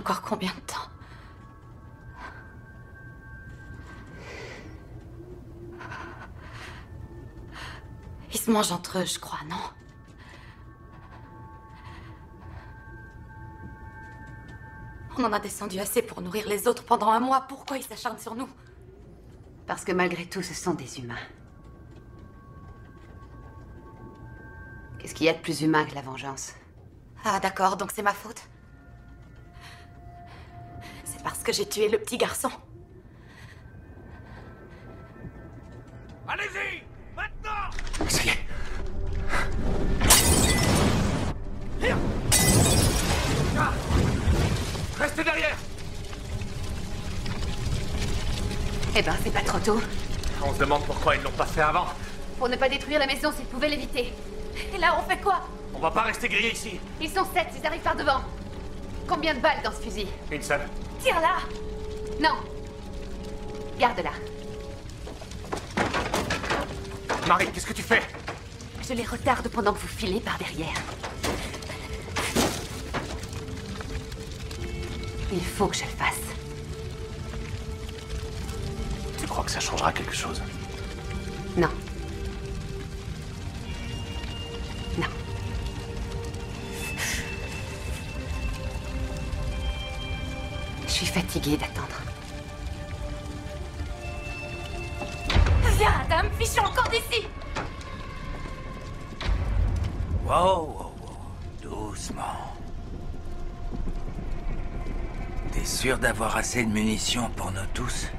encore combien de temps Ils se mangent entre eux, je crois, non On en a descendu assez pour nourrir les autres pendant un mois. Pourquoi ils s'acharnent sur nous Parce que malgré tout, ce sont des humains. Qu'est-ce qu'il y a de plus humain que la vengeance? Ah d'accord, donc c'est ma faute. Que j'ai tué le petit garçon. Allez-y Maintenant Ça y est. Ah Restez derrière Eh ben, c'est pas trop tôt. On se demande pourquoi ils l'ont pas fait avant. Pour ne pas détruire la maison s'ils pouvaient l'éviter. Et là, on fait quoi? On va pas rester grillés ici. Ils sont sept, ils arrivent par devant. Combien de balles dans ce fusil? Une seule. Tire là Non. Garde-la. Marie, qu'est-ce que tu fais? Je les retarde pendant que vous filez par derrière. Il faut que je le fasse. Tu crois que ça changera quelque chose? Non. Fatiguée d'attendre. Viens, Adam, fichons encore d'ici Wow, wow, wow. Doucement. T'es sûr d'avoir assez de munitions pour nous tous?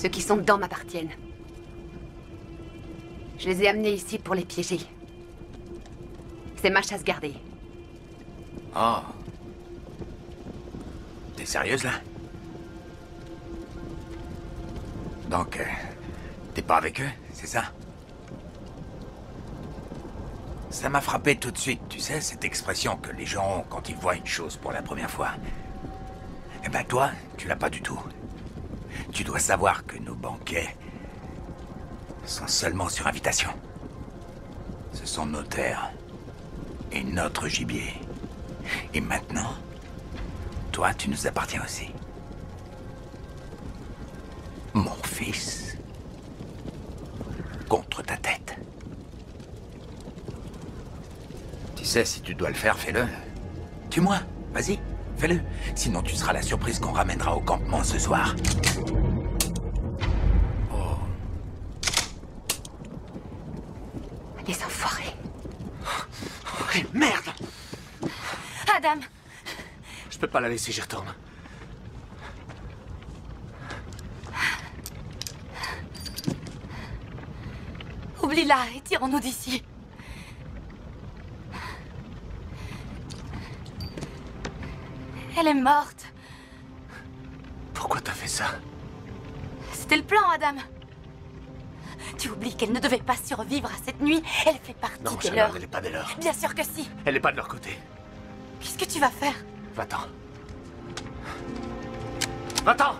Ceux qui sont dedans m'appartiennent. Je les ai amenés ici pour les piéger. C'est ma chasse gardée. Oh. T'es sérieuse là? Donc, euh, t'es pas avec eux, c'est ça? Ça m'a frappé tout de suite, tu sais, cette expression que les gens ont quand ils voient une chose pour la première fois. Eh ben toi, tu l'as pas du tout. Tu dois savoir que nos banquets sont seulement sur invitation. Ce sont nos terres et notre gibier. Et maintenant, toi, tu nous appartiens aussi. Mon fils. Contre ta tête. Tu sais, si tu dois le faire, fais-le. Tue-moi, vas-y, fais-le. Sinon, tu seras la surprise qu'on ramènera au campement ce soir. Les enfoirés. Oh, merde Adam Je peux pas la laisser, j'y retourne. Oublie-la et tirons-nous d'ici. Elle est morte. Pourquoi t'as fait ça? C'était le plan, Adam. Tu oublies qu'elle ne devait pas survivre à cette nuit. Elle fait partie Non, des leurs. elle est pas des leurs. Bien sûr que si. Elle est pas de leur côté. Qu'est-ce que tu vas faire? Va-t'en. Va-t'en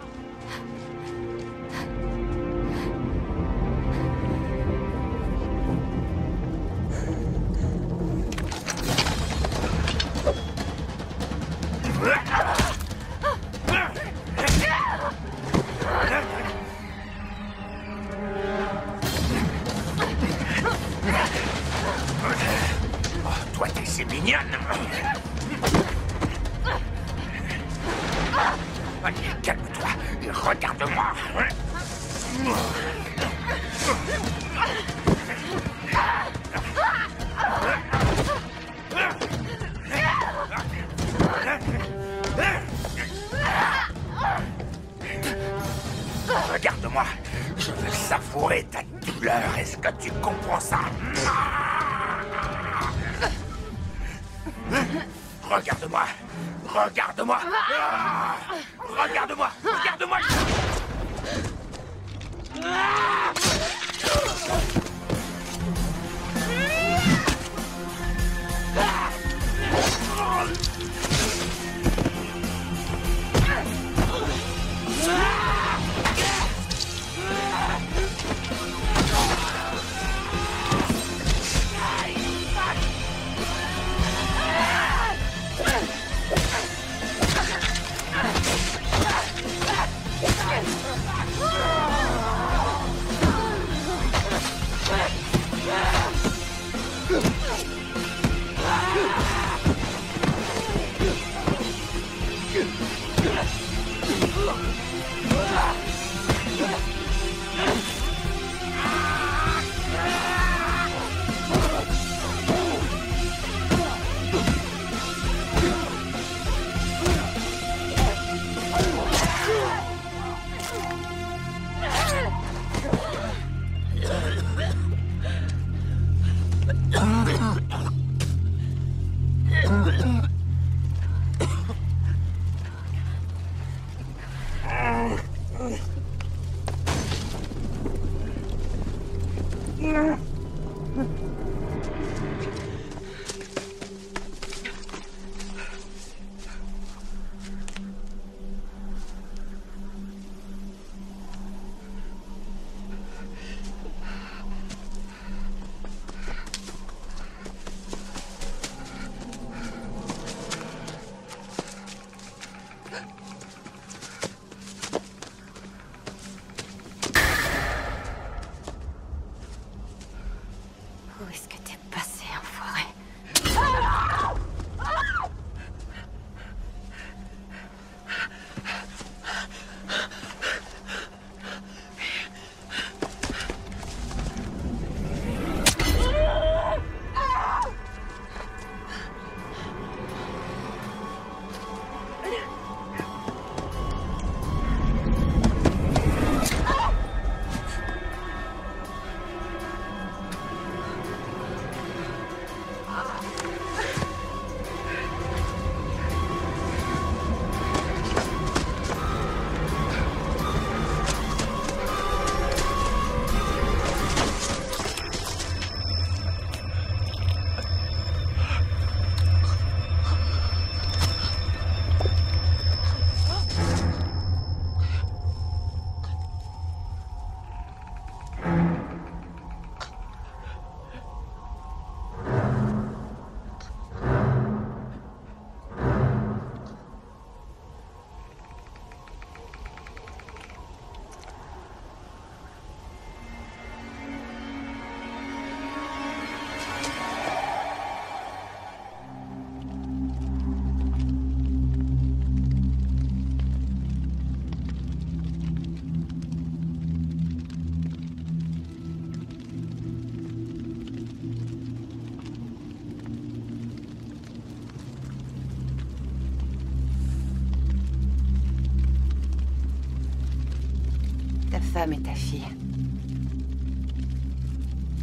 femme et ta fille.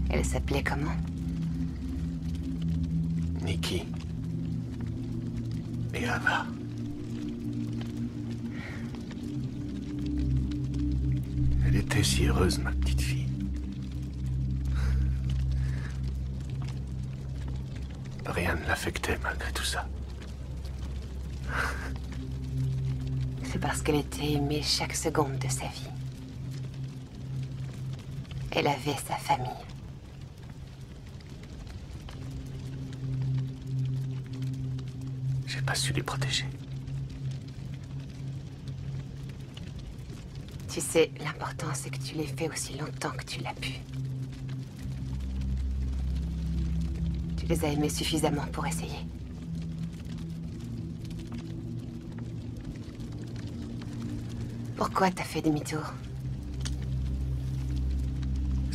Elle s'appelait comment? Nikki. Et Ava. Elle était si heureuse, ma petite fille. Rien ne l'affectait malgré tout ça. C'est parce qu'elle était aimée chaque seconde de sa vie. Elle avait sa famille. J'ai pas su les protéger. Tu sais, l'important c'est que tu l'aies fait aussi longtemps que tu l'as pu. Tu les as aimés suffisamment pour essayer. Pourquoi t'as fait demi-tour?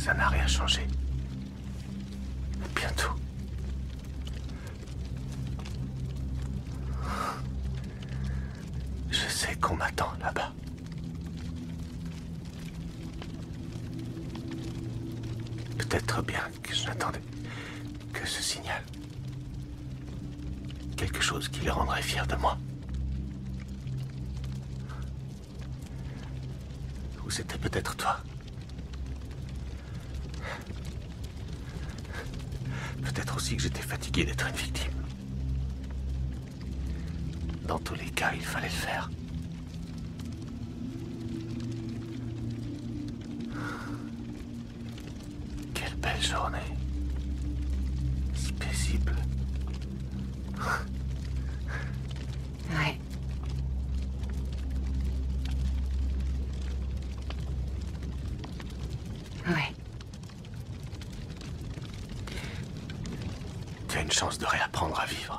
Ça n'a rien changé. Bientôt. Je sais qu'on m'attend là-bas. Peut-être bien que je n'attendais que ce signal. Quelque chose qui les rendrait fiers de moi. Ou c'était peut-être toi. Peut-être aussi d'être une victime. Dans tous les cas, il fallait le faire. De réapprendre à vivre.